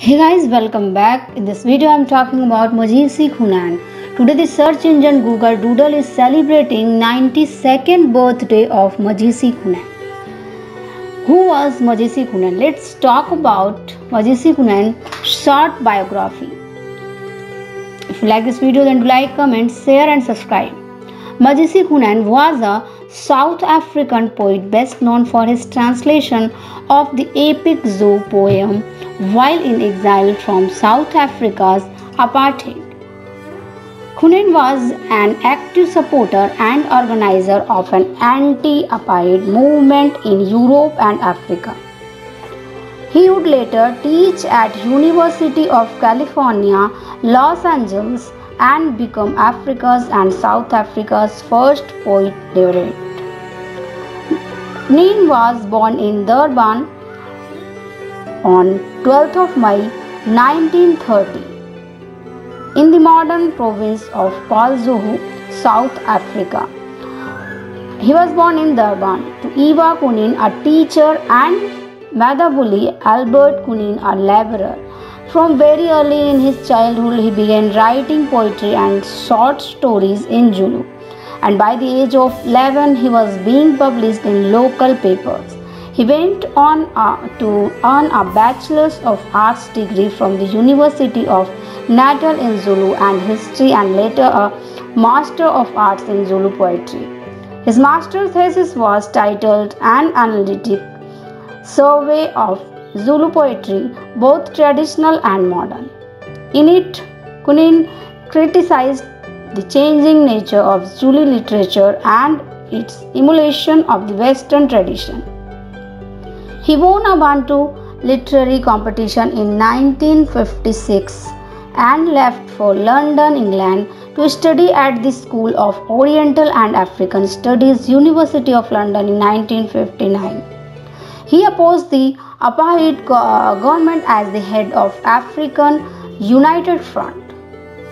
Hey guys, welcome back. In this video, I'm talking about Kunene. Today, the search engine Google Doodle is celebrating 92nd birthday of Kunene. Who was Kunene? Let's talk about Kunene short biography. If you like this video, then do like, comment, share, and subscribe. Kunene was a South African poet best known for his translation of the epic Zulu poem while in exile from South Africa's apartheid. Kunene was an active supporter and organizer of an anti-apartheid movement in Europe and Africa. He would later teach at University of California, Los Angeles and become Africa's and South Africa's first poet laureate. Neen was born in Durban on 12th of May 1930 in the modern province of KwaZulu, South Africa. He was born in Durban to Eva Kunene, a teacher, and Madhabuli Albert Kunene, a laborer. From very early in his childhood, he began writing poetry and short stories in Zulu. And by the age of 11, he was being published in local papers. He went on uh, to earn a Bachelor's of Arts degree from the University of Natal in Zulu and History and later a Master of Arts in Zulu Poetry. His master's thesis was titled An Analytic Survey of Zulu Poetry, both traditional and modern. In it, Kunene criticized the changing nature of Zulu literature and its emulation of the Western tradition. He won a Bantu literary competition in 1956 and left for London, England to study at the School of Oriental and African Studies, University of London in 1959. He opposed the apartheid government as the head of African United Front.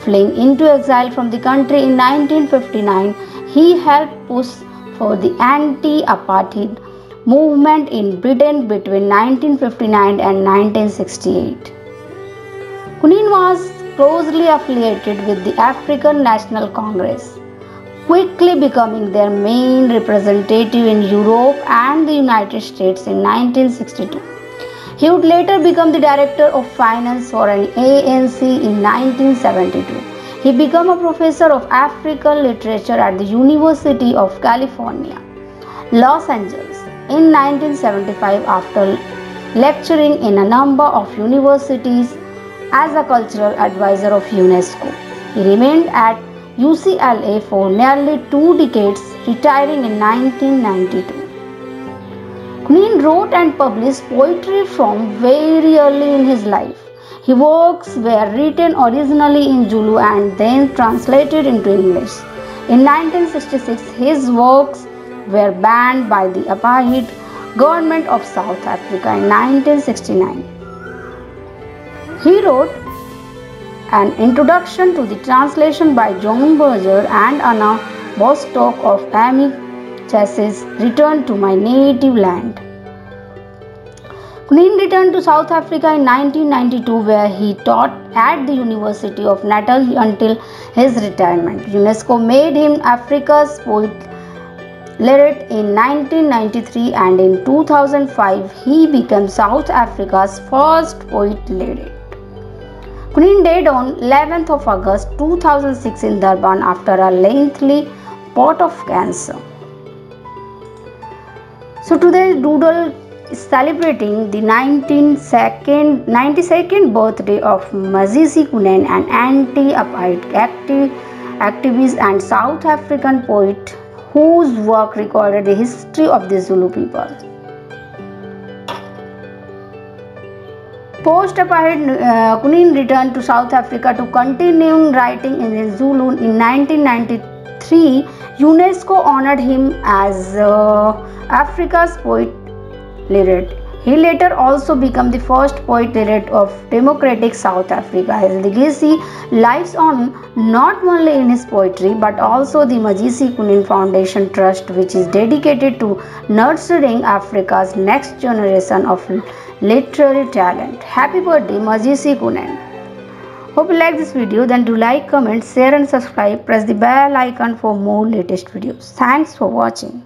Fleeing into exile from the country in 1959, he helped push for the anti-apartheid movement in Britain between 1959 and 1968. Kunene was closely affiliated with the African National Congress, quickly becoming their main representative in Europe and the United States in 1962. He would later become the director of finance for an ANC in 1972. He became a professor of African literature at the University of California, Los Angeles in 1975 after lecturing in a number of universities as a cultural advisor of UNESCO. He remained at UCLA for nearly two decades, retiring in 1992. Kunene wrote and published poetry from very early in his life. His works were written originally in Zulu and then translated into English. In 1966, his works were banned by the apartheid government of South Africa in 1969. He wrote an introduction to the translation by John Berger and Anna uh, Bostock of Aimé Césaire's Return to My Native Land. Kunene returned to South Africa in 1992 where he taught at the University of Natal until his retirement. UNESCO made him Africa's Poet Laureate in 1993 and in 2005 he became South Africa's first Poet Laureate. Kunene died on 11th of August 2006 in Durban after a lengthy bout of cancer. So today Doodle is celebrating the 92nd, 92nd birthday of Mazisi Kunene, an anti-apartheid active, activist and South African poet whose work recorded the history of the Zulu people. Post-apartheid, uh, Kunene returned to South Africa to continue writing in Zulu in 1993. UNESCO honored him as uh, Africa's Poet Laureate. He later also became the first poet laureate of democratic South Africa. His legacy lives on not only in his poetry but also the Mazisi Kunene Foundation Trust which is dedicated to nurturing Africa's next generation of literary talent. Happy birthday Mazisi Kunene. Hope you like this video then do like, comment, share and subscribe. Press the bell icon for more latest videos. Thanks for watching.